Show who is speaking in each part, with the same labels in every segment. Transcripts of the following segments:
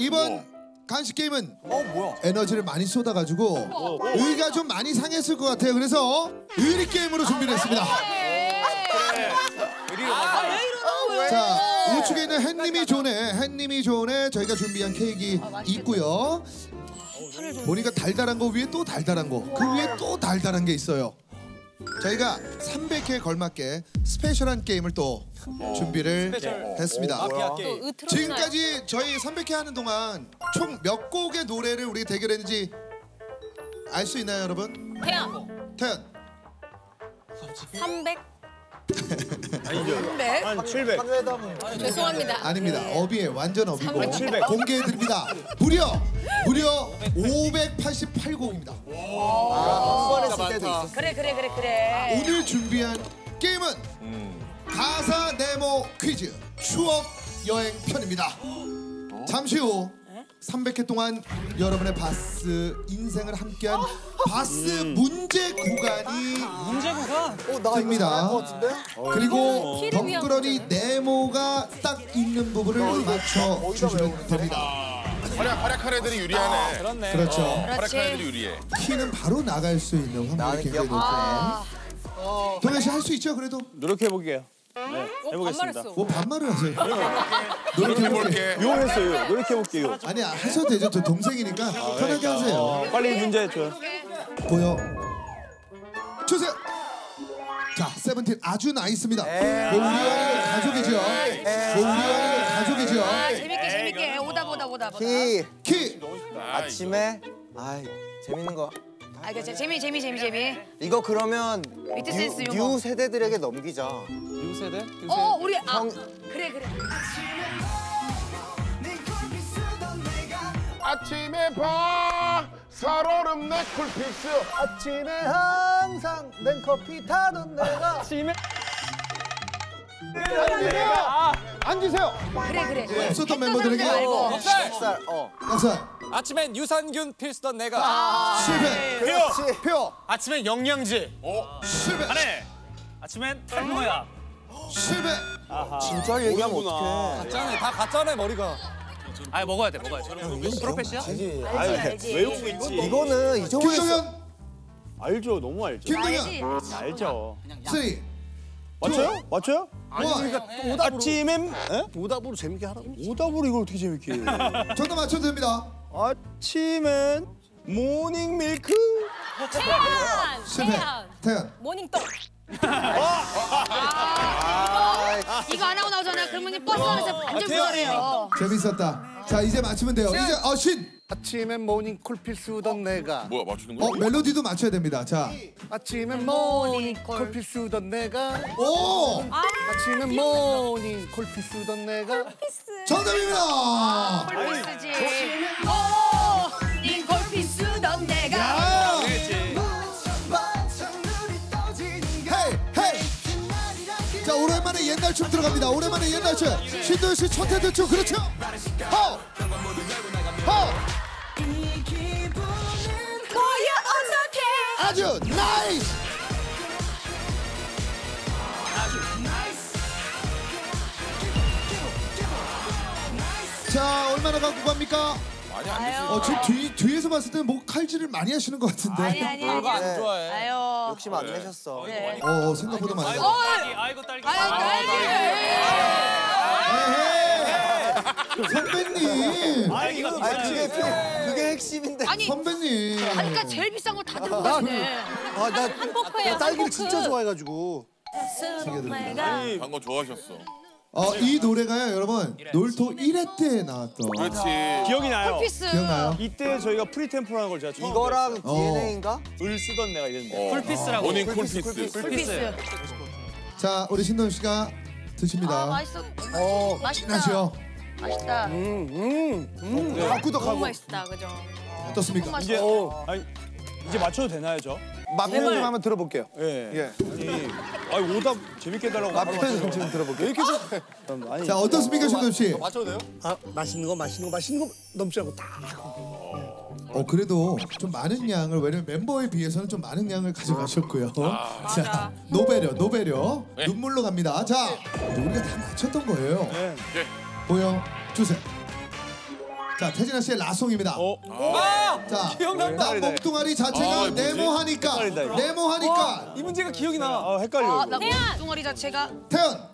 Speaker 1: 이번 간식 게임은
Speaker 2: 어 뭐야?
Speaker 1: 에너지를 많이 쏟아가지고 의가 좀 많이 상했을 것 같아요. 그래서 의리 게임으로 준비를 했습니다. 자 우측에 있는 햇님이 존에 햇님이 존에 저희가 준비한 케이크 있고요. 보니까 달달한 거 위에 또 달달한 거, 그 위에 또 달달한 게 있어요. 저희가 300회 걸맞게 스페셜한 게임을 또 준비를 했습니다.
Speaker 2: 마피아 게임.
Speaker 1: 지금까지 저희 300회 하는 동안 총 몇 곡의 노래를 우리 대결했는지 알 수 있나요, 여러분?
Speaker 3: 태연
Speaker 1: 태연
Speaker 3: 300
Speaker 2: 한 700.
Speaker 3: 죄송합니다.
Speaker 1: 아닙니다. 업이에 완전 업이고
Speaker 2: 700.
Speaker 1: 공개해 드립니다. 무려 무려 588곡입니다.
Speaker 4: 한번 했을 때도 있었어.
Speaker 3: 그래 그래 그래 그래.
Speaker 1: 오늘 준비한 게임은 가사 네모 퀴즈 추억 여행 편입니다. 잠시 후 300회 동안 여러분의 바스 인생을 함께한 바스 문제 구간이
Speaker 2: 문제 구간.
Speaker 4: 어, 나것 같은데?
Speaker 1: 그리고
Speaker 3: 키를 위한
Speaker 1: 덩그러니 네모가 딱 있는 부분을 맞춰 주시면 됩니다.
Speaker 5: 활약 활약한 애들이 유리하네.
Speaker 2: 그렇네.
Speaker 1: 그렇죠.
Speaker 5: 활약한 애들이. 유리해.
Speaker 1: 키는 바로 나갈 수 있는
Speaker 4: 나는
Speaker 1: 굉장히 높아요.
Speaker 3: 아,
Speaker 1: 동현 씨할 수 있죠? 그래도
Speaker 2: 노력해 볼게요. 네,
Speaker 3: 어,
Speaker 2: 해보겠습니다.
Speaker 3: 반말했어.
Speaker 1: 뭐 반말을 하세요. 노력해볼게.
Speaker 5: 해볼게.
Speaker 2: 요 했어요. 노력해 볼게요.
Speaker 1: 아니 하셔도 되죠. 저 동생이니까 편하게 하세요.
Speaker 2: 빨리 문제 줘요.
Speaker 1: 보여 주세요. 자, 세븐틴 아주 나이스입니다. 뭐 우리와는 가족이죠. 뭐 우리와는 가족이죠.
Speaker 3: 아 재밌게 재밌게 오다 보다 보다 보다.
Speaker 4: 키
Speaker 1: 키
Speaker 4: 아침에 아이 재밌는 거.
Speaker 3: 아 그렇지 재미 재미 재미 재미.
Speaker 4: 이거 그러면 뉴. 뉴 세대들에게 넘기자.
Speaker 2: 요 세대?
Speaker 3: 어 우리 아
Speaker 4: 형-
Speaker 3: 그래 그래.
Speaker 5: 아침에 봐 살얼음 내 쿨피스.
Speaker 4: 아침에 항상 냉커피 타던 내가
Speaker 2: 아침에
Speaker 4: 앉으세요.
Speaker 3: 그래 그래.
Speaker 1: 없었던
Speaker 3: 했던
Speaker 1: 멤버들에게
Speaker 3: 사람들 말고.
Speaker 4: 살쌀 어.
Speaker 1: 박살
Speaker 2: 아침엔 유산균 필수던 내가
Speaker 3: 아.
Speaker 1: 실패
Speaker 4: 그렇지. 표.
Speaker 2: 아침엔 영양제
Speaker 1: 실패
Speaker 2: 안해 아침엔 탈모야
Speaker 1: 실패.
Speaker 4: 진짜 얘기하면 어떡해.
Speaker 2: 가짜네. 다 가짜네 머리가. 아 먹어야 돼 먹어야 돼. 프로페시아?
Speaker 3: 알지 알지.
Speaker 2: 외우고 있지?
Speaker 4: 이거는 이정훈
Speaker 1: 김동현.
Speaker 2: 알죠 너무 알죠.
Speaker 1: 김동현.
Speaker 3: 알지.
Speaker 2: 알죠.
Speaker 1: three
Speaker 2: 맞춰요? 맞춰요?
Speaker 1: one.
Speaker 2: 아침엔 에?
Speaker 6: 오답으로 재밌게 하라고.
Speaker 2: 오답으로 이걸 어떻게 재밌게 해
Speaker 1: 정답 맞춰도 됩니다.
Speaker 2: 아침엔 morning milk.
Speaker 3: 태연!
Speaker 1: 실패.
Speaker 3: 태연!
Speaker 1: 태연.
Speaker 3: morning 떡. 아, 이거 안 하고 나오잖아. 그러면 버스 안에서 완전 불안해요.
Speaker 1: 재밌었다 자 이제 맞추면 돼요 이제 어신
Speaker 6: 아침엔 모닝콜 필수던 내가.
Speaker 5: 뭐야 맞추는
Speaker 1: 어
Speaker 5: 거야?
Speaker 1: 멜로디도 맞춰야 됩니다
Speaker 6: 아침엔
Speaker 3: morning 모닝콜.
Speaker 6: 콜 필수던 내가.
Speaker 1: 자오
Speaker 3: 아
Speaker 6: 아침엔 모닝콜 필수던 내가.
Speaker 1: 정답입니다
Speaker 3: 쿨피스지.
Speaker 1: 옛날 춤 들어갑니다. 오랜만에 옛날 춤. 신도현 씨첫 헤드 춤. 그렇죠? 허! 허. 아주 nice! 자 얼마나 갖고 갑니까?
Speaker 5: 어
Speaker 1: 지금 뒤, 뒤에서 봤을 때는 뭐 칼질을 많이 하시는 것 같은데
Speaker 3: 아니 아니 아니.
Speaker 2: 안
Speaker 4: 네.
Speaker 2: 좋아해
Speaker 3: 아유.
Speaker 4: 욕심 안 내셨어.
Speaker 3: 네.
Speaker 1: 어, 어 생각보다 많이
Speaker 3: 어,
Speaker 2: 아이고 딸기
Speaker 3: 아유 딸기.
Speaker 1: 에헤이. 선배님
Speaker 2: 아 이거
Speaker 4: 아 그게 그게 핵심인데.
Speaker 3: 아니
Speaker 1: 선배님
Speaker 3: 하니까 제일 비싼 걸 다 들고 가시네.
Speaker 6: 아나
Speaker 3: 한포크야.
Speaker 6: 딸기를 진짜 좋아해가지고.
Speaker 3: 내가
Speaker 5: 방금 좋아하셨어.
Speaker 1: 어, 이 노래가요 여러분 놀토 1회 때 나왔던
Speaker 5: 그렇지.
Speaker 2: 기억이 나요
Speaker 3: 골피스.
Speaker 1: 기억나요?
Speaker 2: 이때 저희가 프리템포라는 걸 제가 처음
Speaker 4: 이거랑
Speaker 1: 어.
Speaker 4: DNA인가?
Speaker 2: 을 쓰던 내가 이랬는데
Speaker 5: 어.
Speaker 2: 풀피스라고
Speaker 5: 모닝
Speaker 4: 쿨피스,
Speaker 5: 쿨피스.
Speaker 3: 골피스.
Speaker 1: 자 우리 신동 씨가 드십니다
Speaker 3: 아 맛있어.
Speaker 1: 어
Speaker 3: 맛있다.
Speaker 1: 하시오
Speaker 3: 맛있다.
Speaker 6: 음 음.
Speaker 2: 네.
Speaker 6: 아 꾸덕하고.
Speaker 3: 너무 맛있다 그죠.
Speaker 1: 어떻습니까?
Speaker 2: 이제
Speaker 6: 어.
Speaker 2: 아니, 이제 맞춰도 되나요 저?
Speaker 6: 맛표현 좀 한번 들어볼게요.
Speaker 2: 예.
Speaker 6: 예.
Speaker 2: 아니, 아니 오답 재밌게 해달라고
Speaker 6: 맛표현 좀 들어볼게요. 이렇게 좀.
Speaker 2: 아니
Speaker 1: 자 어떻습니까 신동 씨?
Speaker 2: 맞춰도 돼요?
Speaker 6: 아 맛있는 거 맛있는 거 맛있는 거 넘지 않고 다.
Speaker 1: 어 그래도 좀 많은 양을 왜냐면 멤버에 비해서는 좀 많은 양을 가져가셨고요. 자
Speaker 3: 맞아.
Speaker 1: 노배려 노배려
Speaker 5: 네.
Speaker 1: 눈물로 갑니다. 자 우리가 다 맞췄던 거예요.
Speaker 2: 네.
Speaker 5: 네.
Speaker 1: 보여 주세요. 자 태진아 씨의 라송입니다. 자, 나 몸뚱아리 자체가
Speaker 5: 아?
Speaker 1: 네모하니까 네모하니까
Speaker 2: 이 문제가 기억이 나.
Speaker 6: 어 헷갈려.
Speaker 3: 아, 나 몸뚱아리 자체가
Speaker 1: 태연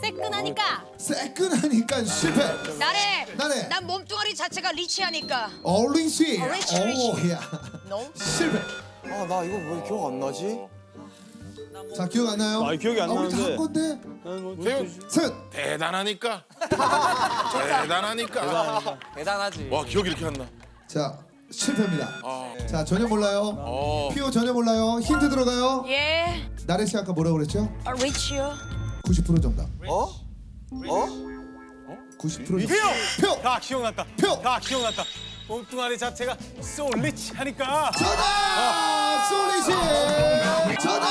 Speaker 3: 새끈하니까.
Speaker 1: 새끈하니까 실패.
Speaker 3: 나래.
Speaker 1: 나래.
Speaker 3: 난 몸뚱아리 자체가 rich하니까.
Speaker 1: 어린씨.
Speaker 3: 어, rich, rich.
Speaker 1: 오야 실패.
Speaker 4: 아 나 이거 왜 기억 안 나지?
Speaker 1: 자 기억 안 나요?
Speaker 6: 아, 기억이 안
Speaker 1: 우리 다한
Speaker 6: 나는데.
Speaker 1: 건데.
Speaker 5: 세훈
Speaker 1: 셋.
Speaker 5: 대단하니까. 대단하니까.
Speaker 2: 대단하지.
Speaker 5: 와 기억이 이렇게 안 나.
Speaker 1: 자 실패입니다.
Speaker 5: 아.
Speaker 1: 자 전혀 몰라요.
Speaker 5: 어.
Speaker 1: 피오 전혀 몰라요. 힌트 들어가요.
Speaker 3: 예.
Speaker 1: 나래 씨 아까 뭐라고 그랬죠?
Speaker 3: 아, 리치요.
Speaker 1: 90% 정답.
Speaker 4: 어? 어?
Speaker 1: 90% 정답. 표.
Speaker 6: 다 기억났다.
Speaker 1: 표.
Speaker 6: 다 기억났다. 몸뚱아리 자체가 so rich 하니까.
Speaker 1: 전화 솔리시. 전화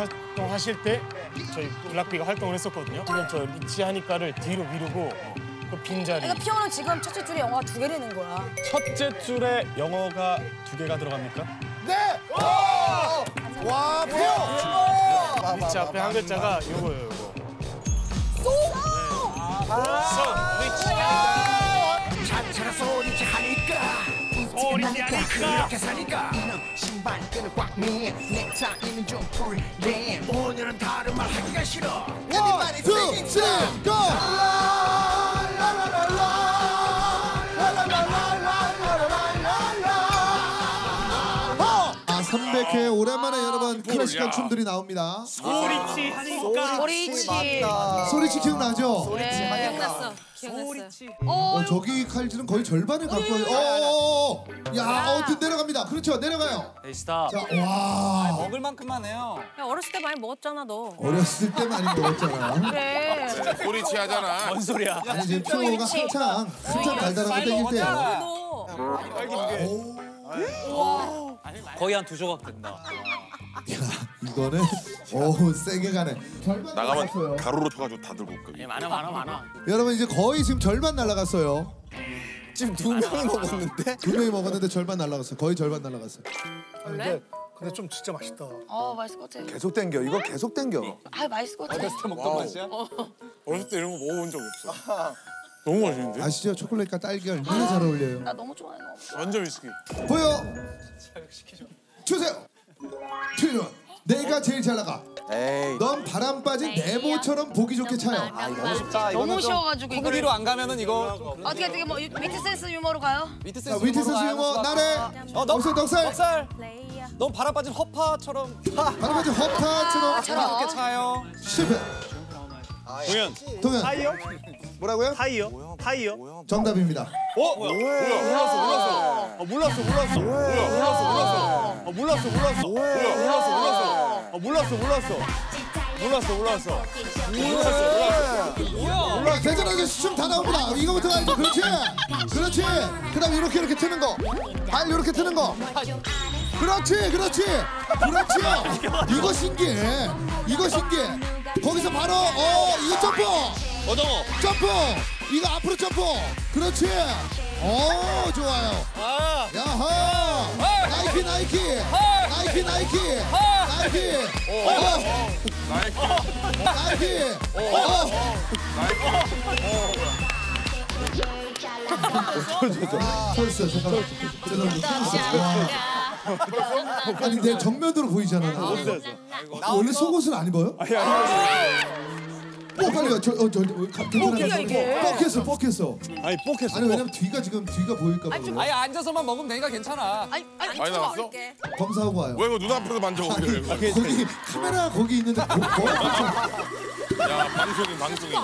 Speaker 7: 활동하실 때 저희 블락비가 활동을 했었거든요. 지금 저 리치 하니까를 뒤로 미루고 그 빈자리
Speaker 3: 그러니까 피오는 지금 첫째 줄에 영화가 두 개 되는 거야.
Speaker 7: 첫째 줄에 영어가 두 개가 들어갑니까?
Speaker 1: 네. 와 표.
Speaker 7: 리치 앞에 한 글자가 요거예요, 요거.
Speaker 1: One, two, three, go! 아 300회 오랜만에 여러분 클래식한 춤들이 나옵니다.
Speaker 7: rich 하니까.
Speaker 3: 오
Speaker 1: rich. 오 rich 기억나죠?
Speaker 3: 네, 기억났어. 기억났어.
Speaker 1: 어 저기 칼질은 거의 절반을 갖고 와요. 어, 야, 어, 내려갑니다. 그렇죠, 내려가요.
Speaker 2: 에이스타.
Speaker 1: 자, 와,
Speaker 2: 먹을 만큼만 해요.
Speaker 3: 야, 어렸을 때 많이 먹었잖아, 너.
Speaker 1: 어렸을 때 많이 먹었잖아.
Speaker 3: 그래.
Speaker 5: 소리치 하잖아.
Speaker 2: 뭔 소리야?
Speaker 1: 아니 지금
Speaker 3: 그렇지.
Speaker 1: 한창 한창 달달한 거 땡길 때요.
Speaker 3: 너.
Speaker 2: 거의 한 두 조각 된다.
Speaker 1: 이거는 오 세게 가네. 절반
Speaker 5: 나가면. 가루로 쳐가지고 다 들고 올까.
Speaker 2: 예, 많아 많아 많아.
Speaker 1: 여러분 이제 거의 지금 절반 날라갔어요.
Speaker 4: 지금 두 명이 먹었는데?
Speaker 1: 두 명이 먹었는데 절반 날라갔어요. 거의 절반 날라갔어요.
Speaker 7: 근데 근데 좀 진짜 맛있다.
Speaker 3: 어, 맛있을 것 같아.
Speaker 6: 계속 땡겨. 이거 계속 땡겨.
Speaker 3: 아, 맛있을 것 같아.
Speaker 2: 먹던 맛이야?
Speaker 7: 어렸을 때 이런 거 먹어본 적 없어. 너무 맛있는데?
Speaker 1: 아시죠? 초콜릿과 딸기가 얼마나 잘 어울려요.
Speaker 3: 나 너무 좋아해, 너.
Speaker 7: 완전 위스키.
Speaker 1: 보여 주세요. 튀는 내가 제일 잘 나가.
Speaker 4: 에이
Speaker 1: 넌 바람 빠진 네모처럼 보기 좋게 차요.
Speaker 3: 아,
Speaker 4: 너무 쉽다
Speaker 3: 너무
Speaker 4: 좀
Speaker 3: 쉬워가지고 이거
Speaker 2: 코미디로 안 가면은 이거
Speaker 3: 어떻게 어떻게 뭐 유- 위트 센스 유머로 가요?
Speaker 2: 위트
Speaker 1: 자
Speaker 2: 센스
Speaker 1: 위트 선수
Speaker 2: 유머로
Speaker 1: 유머. 나래.
Speaker 2: 어, 너
Speaker 1: 넉살 넉살.
Speaker 2: 넉살. 넌 바람 빠진 허파처럼
Speaker 1: 바람 빠진 허파처럼
Speaker 2: 이렇게 차요.
Speaker 1: 실패.
Speaker 7: 동현
Speaker 1: 동현
Speaker 7: 타이어?
Speaker 1: 뭐라고요?
Speaker 7: 타이어? 타이어?
Speaker 1: 정답입니다.
Speaker 7: 어? 뭐야? 몰랐어 몰랐어. 어, 몰랐어 몰랐어. 몰랐어 몰랐어. 어, 몰랐어 몰랐어. 몰랐어 몰랐어. 어, 몰랐어 몰랐어. 몰랐어 몰랐어.
Speaker 1: 몰라 대전 아저씨 춤 다 나옵니다. 이거부터 가야죠. 그렇지. 그렇지. 그 다음 이렇게 이렇게 트는 거. 발 이렇게 트는 거. 그렇지. 그렇지. 그렇지요. 이거 신기해. 이거 신기해. 거기서 바로 어 이거 점프.
Speaker 2: 어정어.
Speaker 1: 점프. 이거 앞으로 점프. 그렇지. 어 좋아요.
Speaker 2: 아.
Speaker 1: 야하. 나이키 나이키. 나이키 나이키. 나이키. 어. 나이키. 어. 터졌어요. 잠깐만. 죄송합니다. 아니 내 정면으로 보이잖아. 나. 나 원래 속옷을 안 입어요? 어 빨리 와. 저, 어, 저, 가- 괜찮아요. 뻑했어, 뻑했어.
Speaker 6: 아니 뻑했어.
Speaker 1: 아니 왜냐면 뒤가 지금 뒤가 보일까 봐.
Speaker 2: 아예 앉아서만 먹으면 되니까 괜찮아.
Speaker 3: 아니, 아니,
Speaker 5: 많이
Speaker 3: 좀
Speaker 5: 나왔어?
Speaker 1: 검사하고 와요.
Speaker 5: 왜 이거 눈 앞에서 만져보길래 이거.
Speaker 1: 거기 카메라 거기 있는데 뭐, 뭐
Speaker 5: 야 방송인 방송인.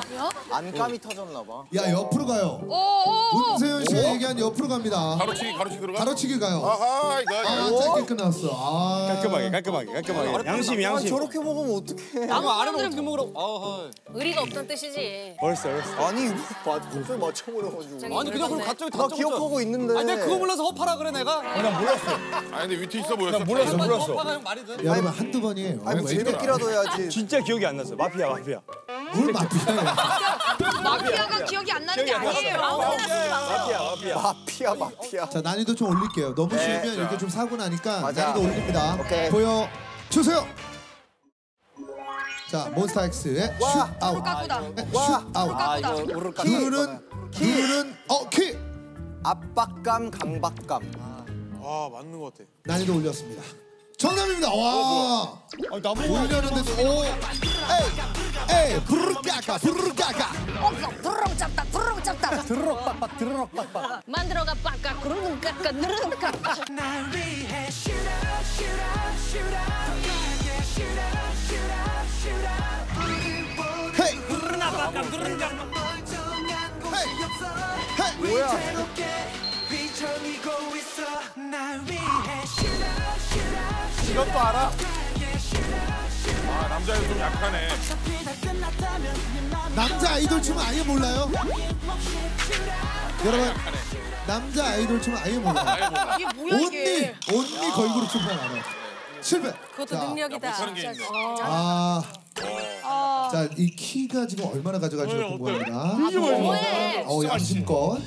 Speaker 4: 안감이 터졌나 봐
Speaker 1: 야 옆으로 가요. 문세윤 씨가 얘기한 옆으로 갑니다.
Speaker 5: 가로치기 가로치기 들어가.
Speaker 1: 가로치기 가요.
Speaker 5: 아하 이거
Speaker 1: 아
Speaker 5: 이거.
Speaker 1: 짧게 끝났어. 아
Speaker 6: 깔끔하게 깔끔하게 깔끔하게. 양심 양심.
Speaker 4: 저렇게 먹으면 어떡해
Speaker 2: 이거 아래로 어떻게 먹으러? 어허.
Speaker 3: 의리가 없던 뜻이지.
Speaker 6: 어렸어 어렸어.
Speaker 4: 아니 갑자기 맞춰버려가지고
Speaker 2: 아니 그냥 그럼 갑자기 나다
Speaker 4: 기억하고 있는데
Speaker 2: 아니 내가 그거 몰라서 허파라 그래 내가.
Speaker 5: 아니 근데 위트 있어 보였어.
Speaker 6: 몰랐어 몰랐어.
Speaker 2: 허파가 형 말이 돼?
Speaker 1: 여러분 한두 번이에요.
Speaker 4: 아니 뭐 재밌기라도 해야지
Speaker 6: 진짜 기억이 안 났어. 마피아 마피아.
Speaker 1: 뭘 마피아야.
Speaker 3: 마피아가 기억이 안 나는 게 아니에요. 아무데나 쓰지 마세요.
Speaker 6: 마피아 마피아.
Speaker 1: 자 난이도 좀 올릴게요. 너무
Speaker 4: 네.
Speaker 1: 쉬우면 이렇게 좀 사고 나니까
Speaker 4: 맞아.
Speaker 1: 난이도 올립니다.
Speaker 4: 오케이.
Speaker 1: 보여 주세요. 자자 몬스타엑스의
Speaker 4: 와.
Speaker 1: 슛 아웃
Speaker 3: 깎고다.
Speaker 1: 슛 아웃
Speaker 4: 아
Speaker 3: 깎고다.
Speaker 4: 이거 우르르 깎
Speaker 1: 누르는 누르는 어키
Speaker 4: 압박감 강박감
Speaker 7: 아 맞는 것 같아.
Speaker 1: 난이도 올렸습니다 정답입니다 와
Speaker 7: 아 나보고
Speaker 1: 올렸는데도 오 에이 에이 부르르 까까 부르르 까까
Speaker 3: 없어. 부르릉 잡다. 부르릉 잡다.
Speaker 4: 드르륵 빡빡 드르륵 빡빡
Speaker 3: 만들어가 빡까. 구르릉 깎아. 누르릉 깎아.
Speaker 1: 헤이 헤이
Speaker 4: 뭐야
Speaker 7: 이것도 알아?
Speaker 5: 아 남자는 좀 약하네.
Speaker 1: 남자 아이돌 춤은 아예 몰라요? 여러분 남자 아이돌 춤은 아예 몰라요
Speaker 3: 이게 뭐야 이게.
Speaker 1: 온리 걸그룹 춤만 알아요 실패
Speaker 3: 그것도
Speaker 1: 자,
Speaker 3: 능력이다.
Speaker 5: 못하는 게 있네.
Speaker 1: 아, 자, 이 키가 지금 얼마나
Speaker 5: 어때요?
Speaker 1: 궁금합니다.
Speaker 3: 뭐해?
Speaker 1: 어, 양심껏.